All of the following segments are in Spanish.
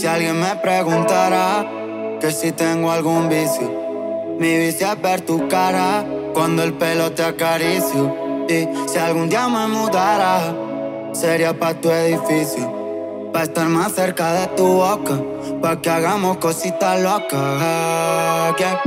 Si alguien me preguntara que si tengo algún vicio, mi vicio es ver tu cara cuando el pelo te acaricio. Y si algún día me mudara, sería pa' tu edificio. Pa' estar más cerca de tu boca, pa' que hagamos cositas locas. Yeah.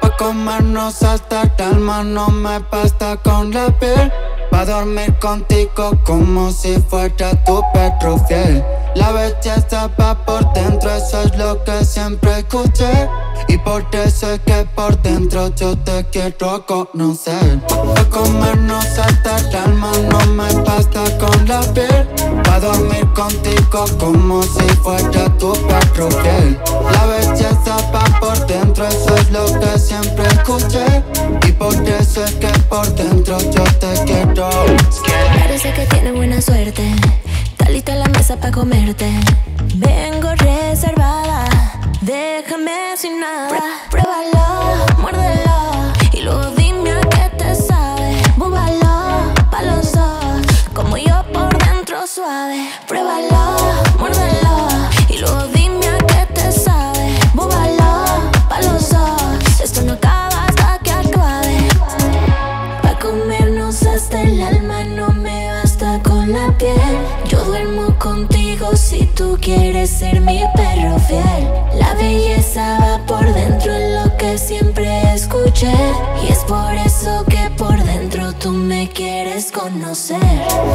Pa' comernos hasta el alma no me basta con la piel. Pa' dormir contigo como si fuera tu perro fiel. La belleza va por dentro, eso es lo que siempre escuché. Y por eso es que por dentro yo te quiero conocer. Pa' comernos hasta el alma no me basta con la piel. Pa' dormir contigo como si fuera tu perro. La belleza va por dentro, eso es lo que siempre escuché. Y por eso es que por dentro yo te quiero. Parece que tiene buena suerte. Mesa comerte. Vengo reservada. Déjame sin nada. Pruébalo, muérdelo. Y luego dime a qué te sabe. Búbalo, pa' los dos. Como yo por dentro suave. Pruébalo, muérdelo. Y luego dime a qué te sabe. Búbalo, pa' los dos. Esto no acaba hasta que acabe. Pa' comernos hasta el alma no con la piel. Yo duermo contigo si tú quieres ser mi perro fiel. La belleza va por dentro en lo que siempre escuché. Y es por eso que por dentro tú me quieres conocer.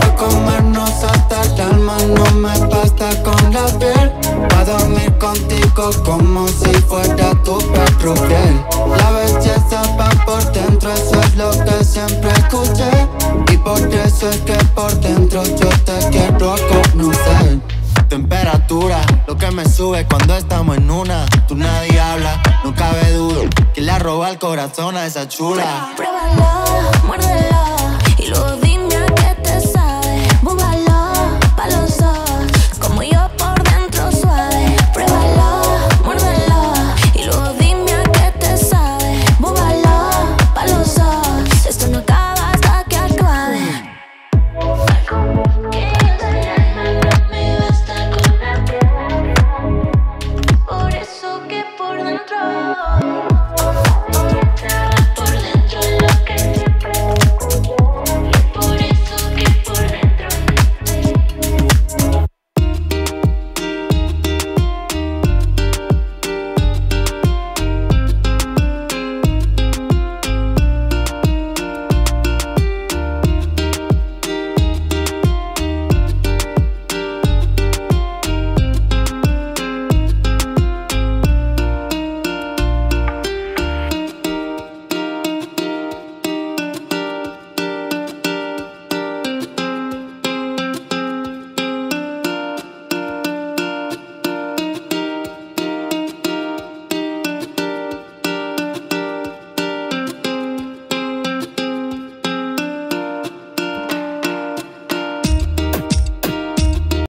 Pa' comernos hasta el alma no me basta con la piel. Pa' dormir contigo como si fuera tu perro fiel. La belleza va por dentro, eso es lo que siempre escuché. Y por eso es que por dentro yo te quiero conocer. Temperatura, lo que me sube cuando estamos en una. Tú nadie habla, no cabe duda. Que le roba el corazón a esa chula. Pruébalo, muérdelo.